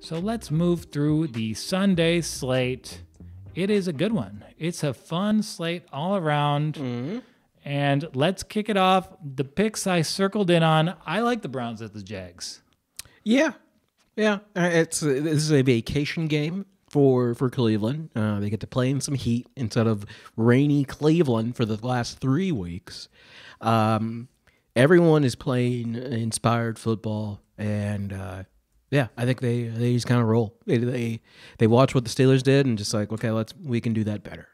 So let's move through the Sunday slate. It is a good one. It's a fun slate all around. And let's kick it off. The picks I circled in on. I like the Browns at the Jags. Yeah, yeah. Uh, It's this is a vacation game for for Cleveland. Uh, they get to play in some heat instead of rainy Cleveland for the last three weeks. Um, everyone is playing inspired football, and uh, yeah, I think they they just kind of roll. They, they they watch what the Steelers did and just like, okay, let's we can do that better,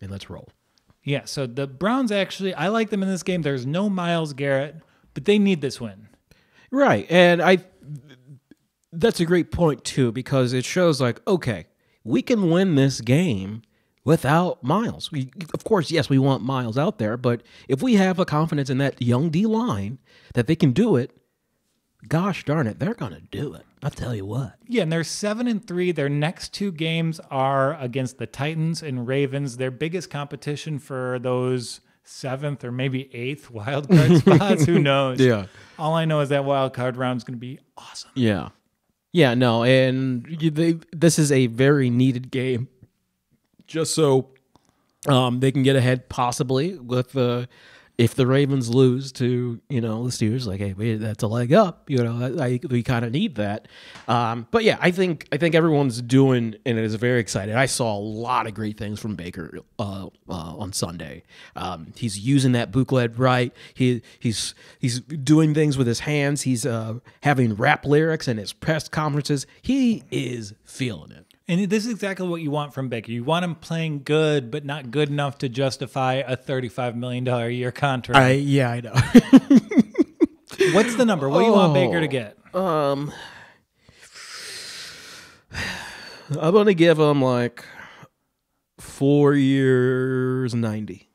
and let's roll. Yeah, so the Browns actually, I like them in this game. There's no Myles Garrett, but they need this win. Right. And I that's a great point too because it shows like okay, we can win this game without Myles. We of course, yes, we want Myles out there, but if we have a confidence in that young D line that they can do it, gosh darn it, they're going to do it. I'll tell you what. Yeah, and they're seven and three. Their next two games are against the Titans and Ravens. Their biggest competition for those seventh or maybe eighth wild card spots. Who knows? Yeah. All I know is that wild card round is going to be awesome. Yeah. Yeah, no, and you- they, this is a very needed game just so um, they can get ahead possibly with the if the Ravens lose to you know the Steelers, like hey, wait, that's a leg up. You know, I, I- we kind of need that. Um, but yeah, I think I think everyone's doing and is very excited. I saw a lot of great things from Baker uh, uh, on Sunday. Um, he's using that booklet right. He he's he's doing things with his hands. He's uh, having rap lyrics in his press conferences. He is feeling it. And this is exactly what you want from Baker. You want him playing good, but not good enough to justify a $35 million a year contract. I yeah, I know. What's the number? What do you want Baker to Oh. get? Um, I'm gonna give him like four years, ninety.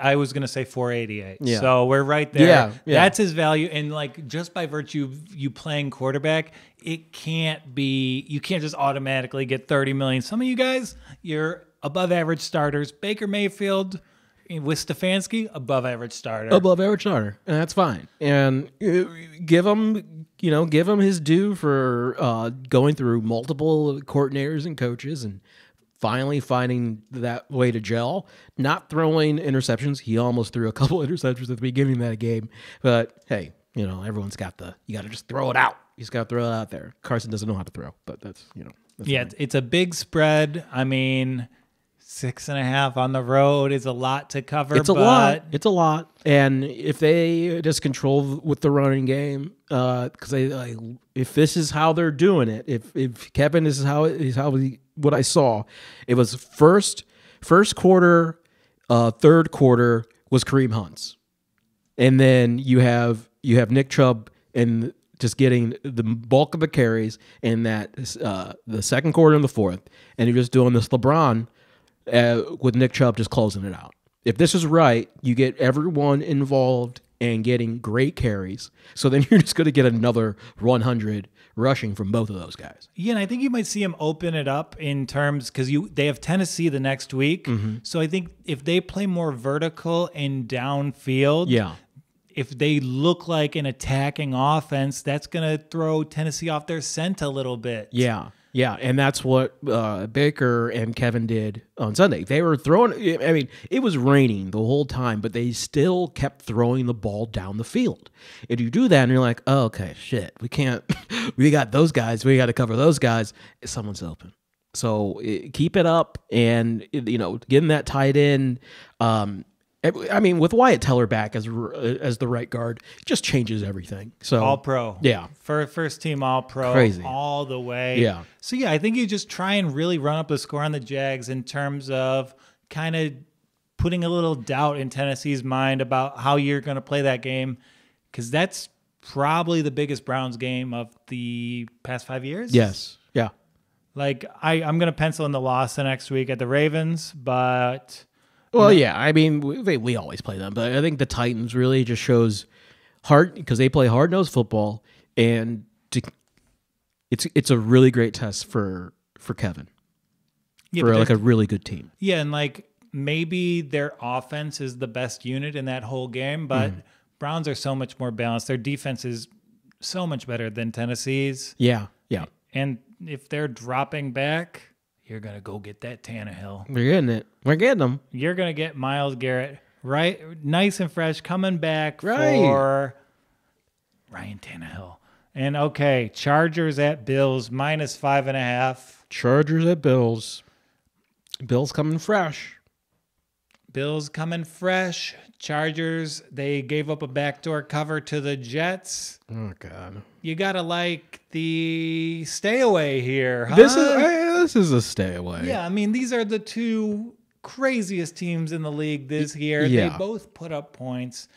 I was going to say 488. Yeah. So we're right there. Yeah, yeah. That's his value. And like just by virtue of you playing quarterback, it can't be, you can't just automatically get 30 million. Some of you guys, you're above average starters. Baker Mayfield with Stefanski, above average starter. above average starter, and that's fine. And uh, give him, you know, give him his due for uh, going through multiple coordinators and coaches, and finally finding that way to gel. Not throwing interceptions. He almost threw a couple interceptions at the beginning of that game, but hey, you know, everyone's got the. You got to just throw it out. You just got to throw it out there. Carson doesn't know how to throw, but that's you know. That's yeah, it's- it's a big spread. I mean, six and a half on the road is a lot to cover. It's a lot. It's a lot. And if they just control with the running game, uh, because they like, if this is how they're doing it, if if Kevin this is how is how he, what I saw, it was first first quarter, uh, third quarter was Kareem Hunt's, and then you have you have Nick Chubb and just getting the bulk of the carries in that uh, the second quarter and the fourth, and you're just doing this LeBron uh, with Nick Chubb just closing it out. If this is right, you get everyone involved and getting great carries. So then you're just going to get another 100 rushing from both of those guys. Yeah, and I think you might see him open it up in terms because you they have Tennessee the next week. Mm-hmm. So I think if they play more vertical and downfield, Yeah. if they look like an attacking offense, that's gonna throw Tennessee off their scent a little bit. Yeah. Yeah, and that's what uh, Baker and Kevin did on Sunday. They were throwing. I mean, it was raining the whole time, but they still kept throwing the ball down the field. And you do that, and you're like, oh, "Okay, shit, we can't. we got those guys. We got to cover those guys. Someone's open." So keep it up, and you know, getting that tight end. Um, I mean, with Wyatt Teller back as as the right guard, it just changes everything. So All pro. Yeah. For first team all pro. Crazy. All the way. Yeah. So yeah, I think you just try and really run up the score on the Jags in terms of kind of putting a little doubt in Tennessee's mind about how you're going to play that game. Cause that's probably the biggest Browns game of the past five years. yes, yeah. Like I, I'm going to pencil in the loss the next week at the Ravens, but Well, yeah. I mean, we, we always play them, but I think the Titans really just shows hard because they play hard nosed football, and to, it's it's a really great test for for Kevin yeah, for like a really good team. Yeah, and like maybe their offense is the best unit in that whole game, but Mm-hmm. Browns are so much more balanced. Their defense is so much better than Tennessee's. Yeah, yeah. And if they're dropping back, you're gonna go get that Tannehill. We're getting it. We're getting them. You're gonna get Myles Garrett right, nice and fresh, coming back Right. for Ryan Tannehill. And okay, Chargers at Bills minus five and a half. Chargers at Bills. Bills coming fresh. Bills coming fresh. Chargers, they gave up a backdoor cover to the Jets. Oh God. You gotta like the stay away here. Huh? This is eh, this is a stay away. yeah. I mean, these are the two craziest teams in the league this year. Yeah. They both put up points.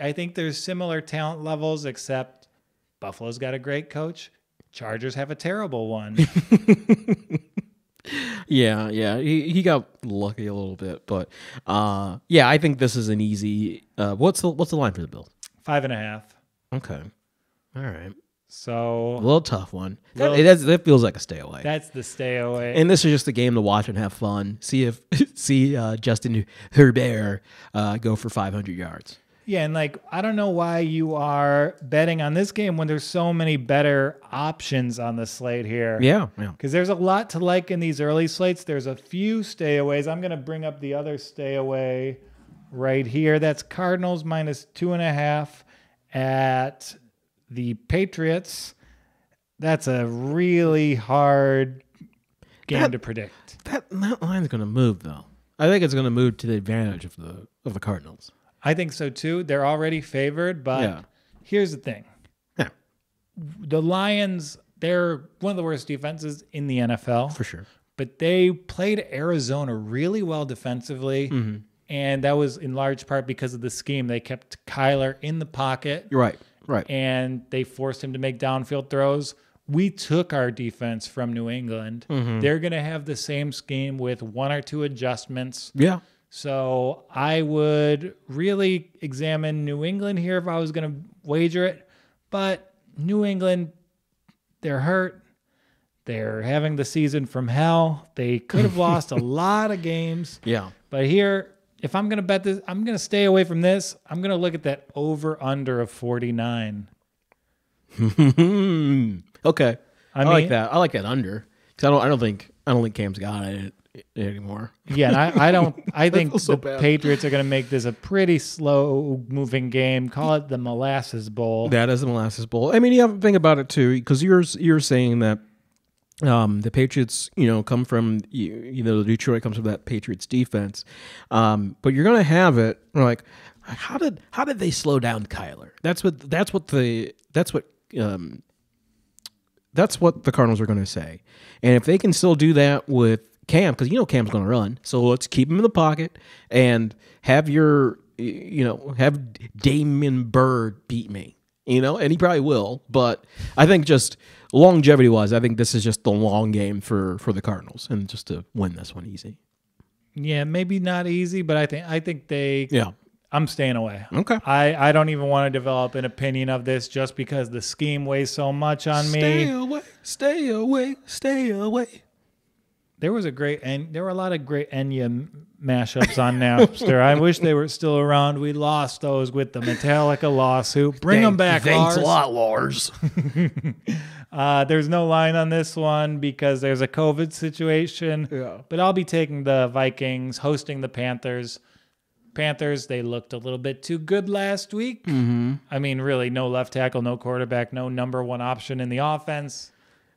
I think there's similar talent levels, except Buffalo's got a great coach. Chargers have a terrible one. Yeah, yeah. He he got lucky a little bit, but uh yeah, I think this is an easy uh what's the what's the line for the Bills? Five and a half. Okay. All right. So a little tough one. That, it that feels like a stay away. that's the stay away. and this is just a game to watch and have fun. See if see uh, Justin Herbert uh, go for 500 yards. Yeah, and like I don't know why you are betting on this game when there's so many better options on the slate here. Yeah, yeah. Because there's a lot to like in these early slates. There's a few stayaways. I'm gonna bring up the other stay away right here. That's Cardinals minus two and a half at the Patriots. That's a really hard game That- to predict. That that line's going to move though. I think it's going to move to the advantage of the of the Cardinals. I think so too. They're already favored, but Yeah. here's the thing. Yeah, the Lions, they're one of the worst defenses in the NFL, for sure. but they played Arizona really well defensively. Mm-hmm. And that was in large part because of the scheme. They kept Kyler in the pocket You're right. Right. and they forced him to make downfield throws. We took our defense from New England. Mm-hmm. They're going to have the same scheme with one or two adjustments. yeah. So I would really examine New England here if I was going to wager it. But New England, they're hurt. They're having the season from hell. They could have lost a lot of games. Yeah. But here, if I'm going to bet this, I'm going to stay away from this. I'm going to look at that over under of 49. okay. I, I like that. I like that under. Cuz I don't I don't think I don't think Cam's got it anymore. Yeah, and I, I don't. I think so the bad. Patriots are going to make this a pretty slow moving game. Call it the molasses bowl. That is the molasses bowl. I mean, you have to think about it too, because you're you're saying that um, the Patriots, you know, come from you, know, Detroit comes from that Patriots defense, um, but you're gonna have it like, how did how did they slow down Kyler? That's what that's what the that's what um, that's what the Cardinals are going to say, and if they can still do that with Cam, because you know Cam's going to run, so let's keep him in the pocket and have your you know have Damiere Byrd beat me, you know, and he probably will, but I think just longevity wise, I think this is just the long game for for the Cardinals, and just to win this one easy. Yeah, maybe not easy, but I think I think they. Yeah. I'm staying away. Okay. I, I don't even want to develop an opinion of this just because the scheme weighs so much on Stay me. Stay away, stay away, stay away. There was a great and there were a lot of great Enya mashups on Napster. I wish they were still around. We lost those with the Metallica lawsuit. Bring them back, Thanks Lars. a lot, Lars. Uh, there's no line on this one because there's a COVID situation. Yeah. But I'll be taking the Vikings hosting the Panthers. Panthers, they looked a little bit too good last week. Mm-hmm. I mean, really, no left tackle, no quarterback, no number one option in the offense.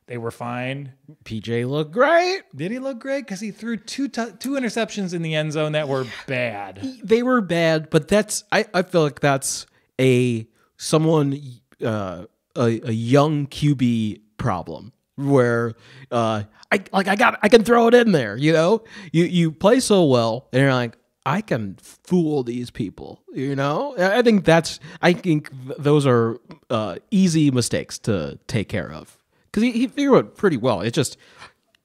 They were fine. PJ looked great. Did he look great? Because he threw two t- two interceptions in the end zone that were bad. they were bad, but that's I, I feel like that's a someone uh, a, a young QB problem where uh, I like I got I can throw it in there. You know, you you play so well, and you're like. I can fool these people, you know. I I think that's. I think those are uh, easy mistakes to take care of because he, he threw it pretty well. It's just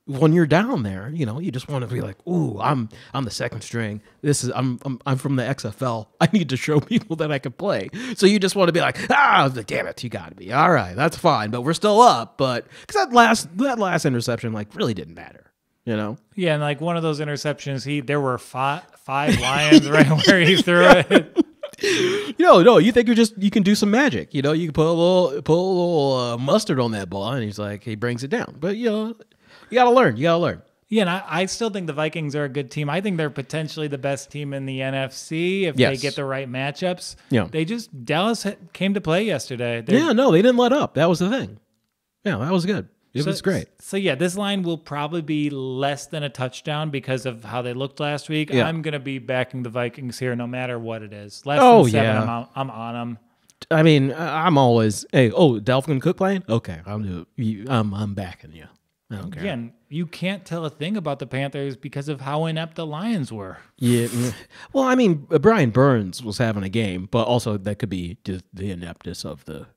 when you're down there, you know, you just want to be like, "Ooh, I'm I'm the second string. This is I'm I'm, I'm from the XFL. I need to show people that I can play." So you just want to be like, "Ah, damn it, you got to be all right. That's fine, but we're still up." But because that last that last interception like really didn't matter, you know. Yeah, and like one of those interceptions, he there were five five lions right where he threw it. No, no, you think you're just you can do some magic. You know, you can put a little put a little uh, mustard on that ball, and he's like he brings it down. But you know, you gotta learn. You gotta learn. Yeah, and I, I still think the Vikings are a good team. I think they're potentially the best team in the NFC if they get the right matchups. Yeah. They just Dallas came to play yesterday. They're- Yeah, no, they didn't let up. That was the thing. Yeah, that was good. It So- was great. So yeah, this line will probably be less than a touchdown because of how they looked last week. Yeah. I'm gonna be backing the Vikings here no matter what it is. Less Oh, than seven, yeah. I'm, on, I'm on them. I mean, I'm always hey, oh, Dalvin Cook playing? Okay, I'm do you, I'm I'm backing you. I. Again, you can't tell a thing about the Panthers because of how inept the Lions were. Yeah. Well, I mean, Brian Burns was having a game, but also that could be just the ineptness of the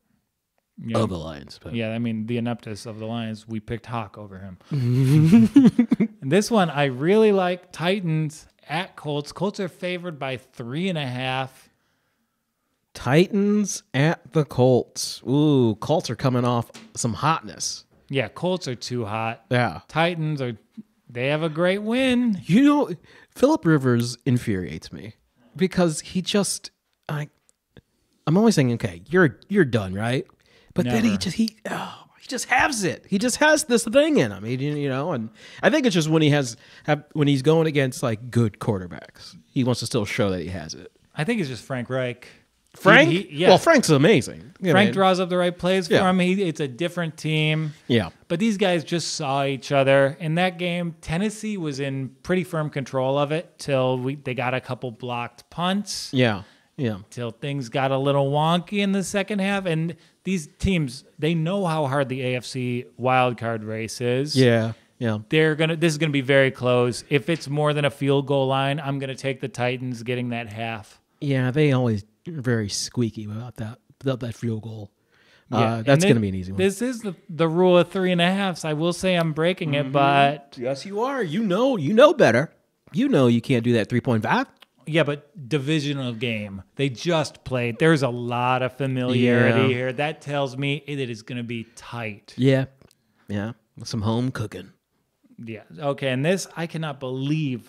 Know? of the Lions. But Yeah, I mean the ineptness of the Lions. We picked Hawk over him. and this one I really like. Titans at Colts. Colts are favored by three and a half. Titans at the Colts. Ooh, Colts are coming off some hotness. Yeah, Colts are too hot. Yeah. Titans are. They have a great win. You know, Philip Rivers infuriates me because he just I I'm always thinking, okay, you're you're done, right? But then he just he oh, he just has it. He just has this thing in him. He, you know, and I think it's just when he has have when he's going against like good quarterbacks, he wants to still show that he has it. I think it's just Frank Reich. Frank, He- he- yeah. well, Frank's amazing. You Frank man. draws up the right plays for Yeah. him. He, it's a different team. yeah, But these guys just saw each other in that game. Tennessee was in pretty firm control of it till we they got a couple blocked punts. yeah, yeah. till things got a little wonky in the second half. And these teams, they know how hard the AFC wildcard race is. Yeah, yeah. They're gonna this is gonna be very close. If it's more than a field goal line, I'm gonna take the Titans getting that half. Yeah, they always are very squeaky about that about that field goal. Uh, that's going to be an easy one. This is the, the rule of three and a half. I will say I'm breaking Mm-hmm. it, but yes, you are. You know, you know better. You know you can't do that three point five. Yeah, but divisional game. They just played. There's a lot of familiarity Yeah. here. That tells me it is gonna be tight. Yeah, yeah. Some home cooking. Yeah. Okay. And this, I cannot believe,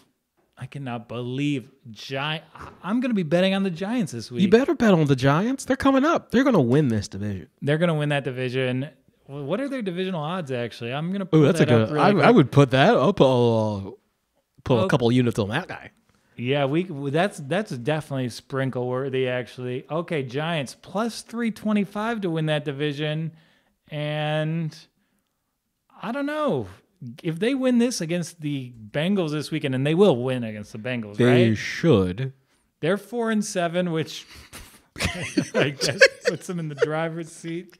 I cannot believe giant. I'm going to be betting on the Giants this week. You better bet on the Giants. They're coming up. They're going to win this division. They're going to win that division. Well, What are their divisional odds? Actually, I'm going to. Oh, that's a that up good. really I. I would put that. I'll put, uh, put Oh. a couple units on that guy. Yeah, we. That's that's definitely sprinkle worthy. Actually. Okay, Giants plus three twenty five to win that division, and I don't know if they win this against the Bengals this weekend, and they will win against the Bengals, They right? should. They're four and seven, which I guess puts them in the driver's seat.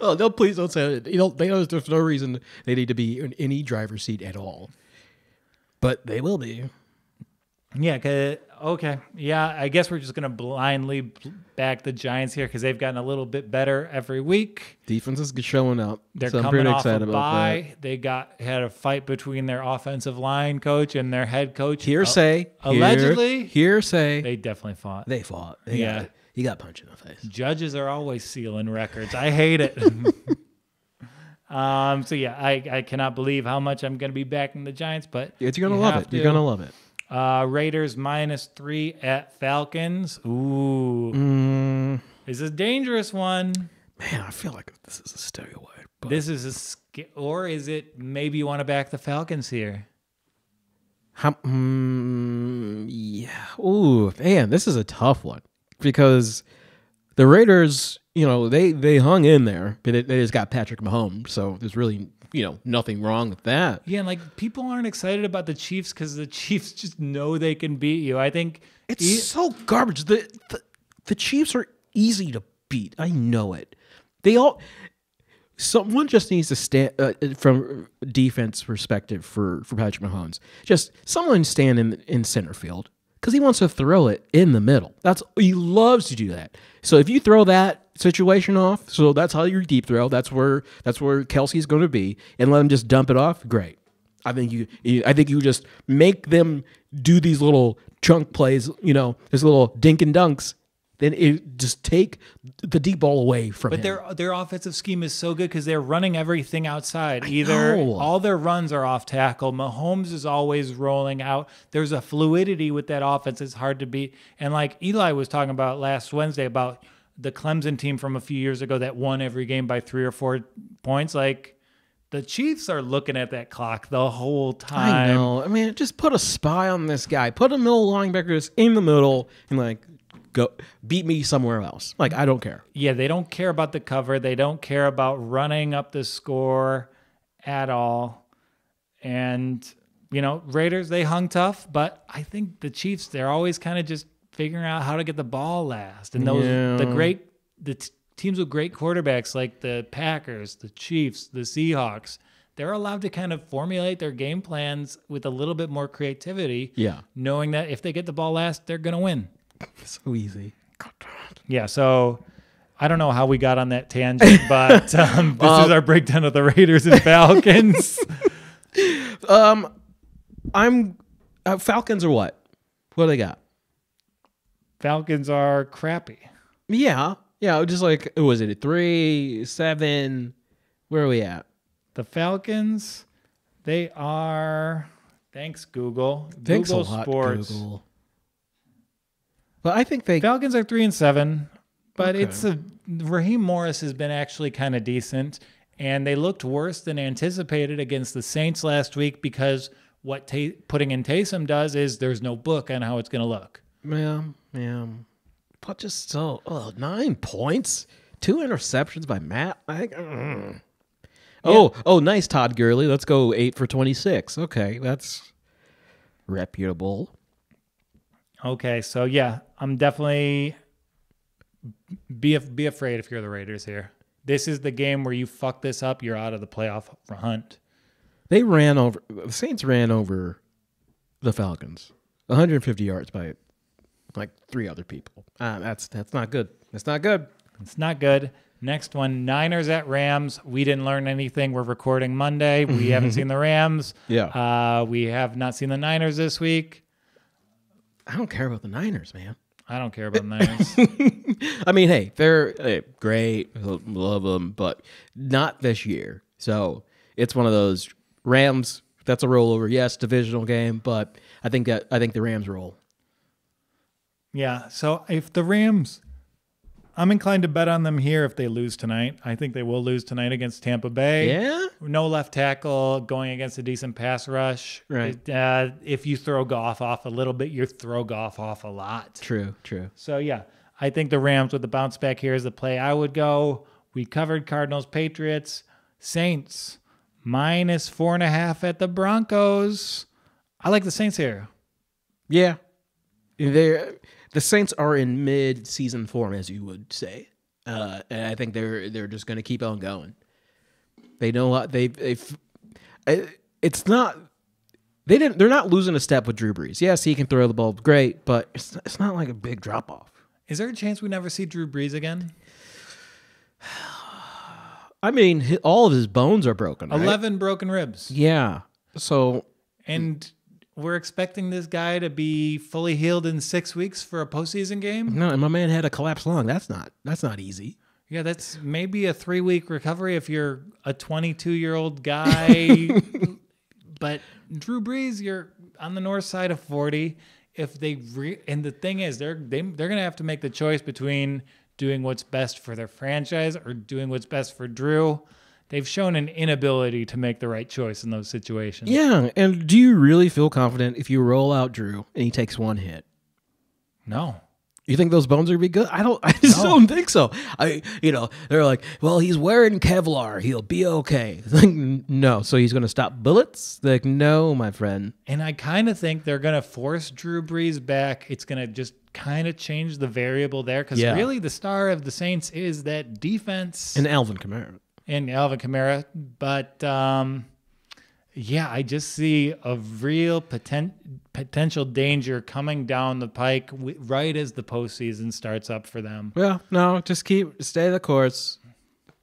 Oh no! Please don't say it. You know, they know there's no reason they need to be in any driver's seat at all. But they will be. Yeah. 'cause- okay. Yeah. I guess we're just gonna blindly back the Giants here because they've gotten a little bit better every week. Defense is showing up. They're so I'm coming off excited a about bye. They got had a fight between their offensive line coach and their head coach. that. Hearsay. Uh, allegedly, hearsay. they definitely fought. They fought. They Yeah. got, he got punched in the face. Judges are always sealing records. I hate it. um. So yeah, I, I cannot believe how much I'm going to be backing the Giants, but It's, you're gonna love have it. You're gonna love it. Uh, Raiders minus three at Falcons. Ooh, Mm, this is a dangerous one. man, I feel like this is a away. But This is a sk- or is it maybe you want to back the Falcons here? How, mm, yeah. Ooh, man, this is a tough one because the Raiders, you know, they they hung in there, but they, they just got Patrick Mahomes, so there's really you know nothing wrong with that. Yeah, and like people aren't excited about the Chiefs because the Chiefs just know they can beat you. I think It's e- so garbage. The, the the Chiefs are easy to beat. I know it. They all. Someone just needs to stand uh, from defense perspective for for Patrick Mahomes. Just someone stand in in center field because he wants to throw it in the middle. That's he loves to do that. So if you throw that situation off, so that's how your deep throw. That's where that's where Kelce's going to be, and let him just dump it off. Great. I think you, you I think you just make them do these little chunk plays, you know, these little dink and dunks, then it just take the deep ball away from But him. their their offensive scheme is so good because they're running everything outside. Either know. all their runs are off tackle. Mahomes is always rolling out. There's a fluidity with that offense. It's hard to beat. And like Eli was talking about last Wednesday about the Clemson team from a few years ago that won every game by three or four points. Like the Chiefs are looking at that clock the whole time. I know. I mean, just put a spy on this guy. Put a middle linebacker that's in the middle and like go beat me somewhere else. Like I don't care. Yeah, they don't care about the cover. They don't care about running up the score at all. And, you know, Raiders, they hung tough, but I think the Chiefs, they're always kind of just figuring out how to get the ball last. And those, Yeah. the great, the t- teams with great quarterbacks like the Packers, the Chiefs, the Seahawks, they're allowed to kind of formulate their game plans with a little bit more creativity. Yeah. Knowing that if they get the ball last, they're going to win. So easy. Yeah, so I don't know how we got on that tangent, but um, this is our breakdown of the Raiders and Falcons. Um, I'm uh, Falcons or what? What do they got? Falcons are crappy. Yeah, yeah. Just like was it a three, seven? Where are we at? The Falcons, they are. Thanks, Google. Thanks Google a lot, Sports. Google. But I think they. Falcons are three and seven, but Okay. it's a Raheem Morris has been actually kind of decent, and they looked worse than anticipated against the Saints last week because what ta- putting in Taysom does is there's no book on how it's going to look. Yeah, yeah. But just so oh, nine points, two interceptions by Matt. I mm. Oh, oh, nice, Todd Gurley. Let's go eight for twenty six. Okay, that's reputable. Okay, so yeah, I'm definitely be be afraid if you're the Raiders here. This is the game where you fuck this up, you're out of the playoff hunt. They ran over the Saints ran over the Falcons, 150 yards by like three other people. Uh, that's that's not good. That's not good. It's not good. Next one, Niners at Rams. We didn't learn anything. We're recording Monday. We haven't seen the Rams. Yeah. Uh, we have not seen the Niners this week. I don't care about the Niners, man. I don't care about the Niners. I mean, hey, they're hey, great, love them, but not this year. So it's one of those Rams. That's a rollover. Yes, divisional game, but I think that I think the Rams roll. Yeah. So if the Rams, I'm inclined to bet on them here if they lose tonight. I think they will lose tonight against Tampa Bay. Yeah, No left tackle going against a decent pass rush. Right. Uh, if you throw Goff off a little bit, you throw Goff off a lot. true, true. So yeah, I think the Rams with the bounce back here is the play I would go. We covered Cardinals, Patriots, Saints minus four and a half at the Broncos. I like the Saints here. Yeah, they the Saints are in mid-season form, as you would say, uh, and I think they're they're just going to keep on going. They know they they. It's not. They didn't. They're not losing a step with Drew Brees. Yes, he can throw the ball, great, but it's it's not like a big drop off. Is there a chance we never see Drew Brees again? I mean, all of his bones are broken. right? Eleven broken ribs, Yeah. So and we're expecting this guy to be fully healed in six weeks for a postseason game. no, and my man had a collapsed lung. That's not. That's not easy. Yeah, that's maybe a three week recovery if you're a 22 year old guy. but Drew Brees, you're on the north side of 40. If they re- and the thing is, they're they, they're gonna have to make the choice between doing what's best for their franchise or doing what's best for Drew. They've shown an inability to make the right choice in those situations. Yeah. And do you really feel confident if you roll out Drew and he takes one hit? No. You think those bones are gonna be good? I don't. I just No. don't think so. I, you know, they're like, well, he's wearing Kevlar. He'll be okay. Like, no. So he's gonna stop bullets? Like, no, my friend. And I kind of think they're going to force Drew Brees back. It's going to just kind of change the variable there because Yeah. really the star of the Saints is that defense And Alvin Kamara. And Alvin Kamara. But um, yeah, I just see a real poten- potential danger coming down the pike w- right as the postseason starts up for them. Well, no, just keep stay the course.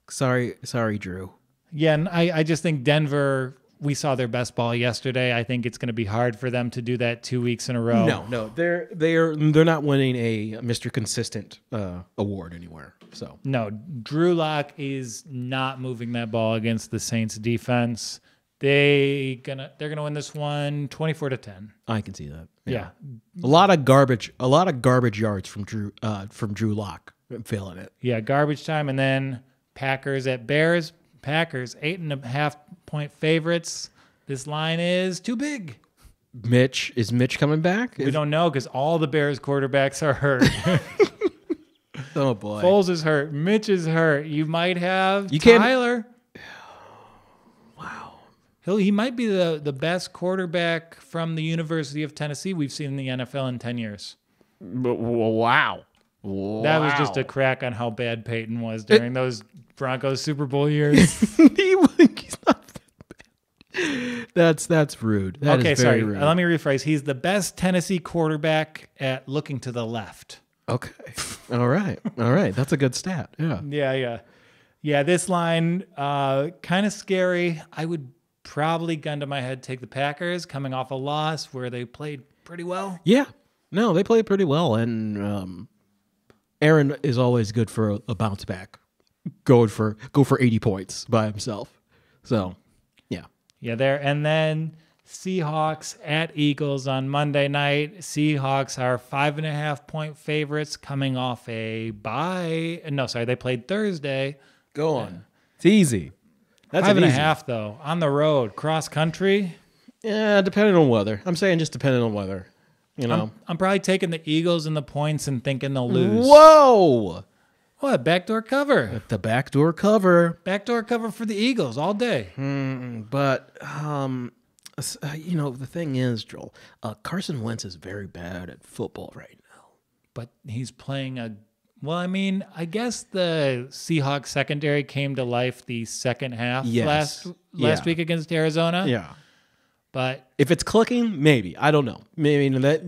Sorry, sorry, Drew. Yeah, and I, I just think Denver we saw their best ball yesterday. I think it's going to be hard for them to do that two weeks in a row. No, no, they're they're they're not winning a Mr. Consistent uh, award anywhere. So No, Drew Lock is not moving that ball against the Saints defense. They gonna they're gonna win this one 24 to 10. I can see that. Yeah. a lot of garbage, a lot of garbage yards from Drew uh, from Drew Lock. I'm feeling it. Yeah, garbage time and then Packers at Bears. Packers eight and a half point favorites. This line is too big. Mitch is Mitch coming back? We don't know because all the Bears quarterbacks are hurt. oh boy, Foles is hurt. Mitch is hurt. You might have You can't- Tyler. Wow. He'll, he might be the, the best quarterback from the University of Tennessee we've seen in the NFL in 10 years. wow. That was just a crack on how bad Peyton was during those Broncos Super Bowl years. He- he's not that bad. That's that's rude. That is okay, very sorry. rude. Let me rephrase. He's the best Tennessee quarterback at looking to the left. Okay. All right. All right. That's a good stat. Yeah. Yeah, yeah. Yeah, this line, uh, kind of scary. I would probably, gun to my head, take the Packers coming off a loss where they played pretty well. Yeah. No, they played pretty well, and um, Aaron is always good for a, a bounce back. Go for go for eighty points by himself. So, yeah. Yeah, there. And then Seahawks at Eagles on Monday night. Seahawks are five and a half point favorites coming off a bye. No, sorry, they played Thursday. Go on. It's easy. That's Five an and a easy. half, though, on the road, cross country. Yeah, depending on weather. I'm saying just depending on weather. You know. I'm probably taking the Eagles and the points and thinking they'll lose. Whoa! What? Backdoor cover. The backdoor cover. Backdoor cover for the Eagles all day. But um, uh, you know the thing is, Joel, uh, Carson Wentz is very bad at football right now. But he's playing a. Well, I mean, I guess the Seahawks secondary came to life the second half Yes. last last Yeah. week against Arizona. Yeah. But If it's clicking, maybe I don't know. Maybe that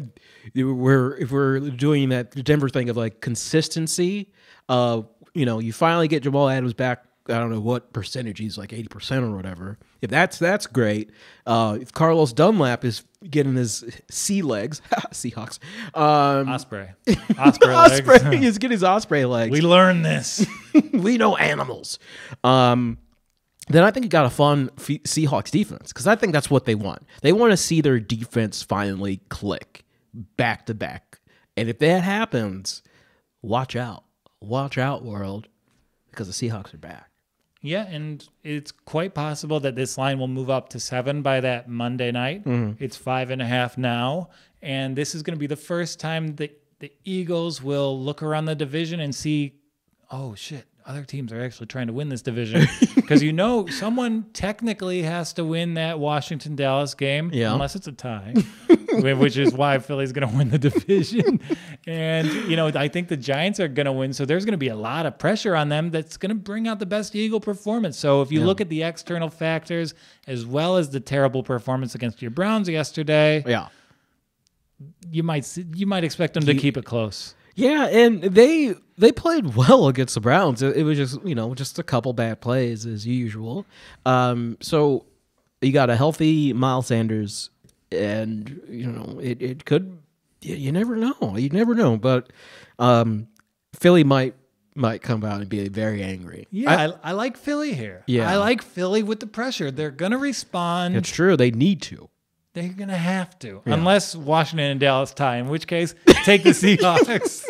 we're if we're doing that Denver thing of like consistency. Uh, you know, you finally get Jamal Adams back. I don't know what percentage he's like eighty percent or whatever. If that's that's great. Uh, if Carlos Dunlap is getting his sea legs, Seahawks. Um, Osprey, Osprey, legs. Osprey is getting his Osprey legs. We learned this. we know animals. Um, then I think you got a fun Fe- Seahawks defense because I think that's what they want. They want to see their defense finally click back to back, and if that happens, watch out, watch out, world, because the Seahawks are back. Yeah, and it's quite possible that this line will move up to seven by that Monday night. Mm-hmm. It's five and a half now, and this is going to be the first time that the Eagles will look around the division and see, oh shit, other teams are actually trying to win this division because you know someone technically has to win that Washington Dallas game, Yeah. unless it's a tie, which is why Philly's going to win the division. And you know, I think the Giants are going to win, so there's going to be a lot of pressure on them. That's going to bring out the best Eagle performance. So if you look at the external factors as well as the terrible performance against your Browns yesterday, Yeah, you might you might expect them to keep it close. Yeah, and they they played well against the Browns. It, it was just you know just a couple bad plays as usual. Um, so you got a healthy Miles Sanders, and you know it, it could you, you never know you never know, but um, Philly might might come out and be very angry. Yeah, I, I, like Philly here. Yeah. I like Philly with the pressure. They're going to respond. It's true they need to. They're going to have to, unless Washington and Dallas tie, in which case, take the Seahawks.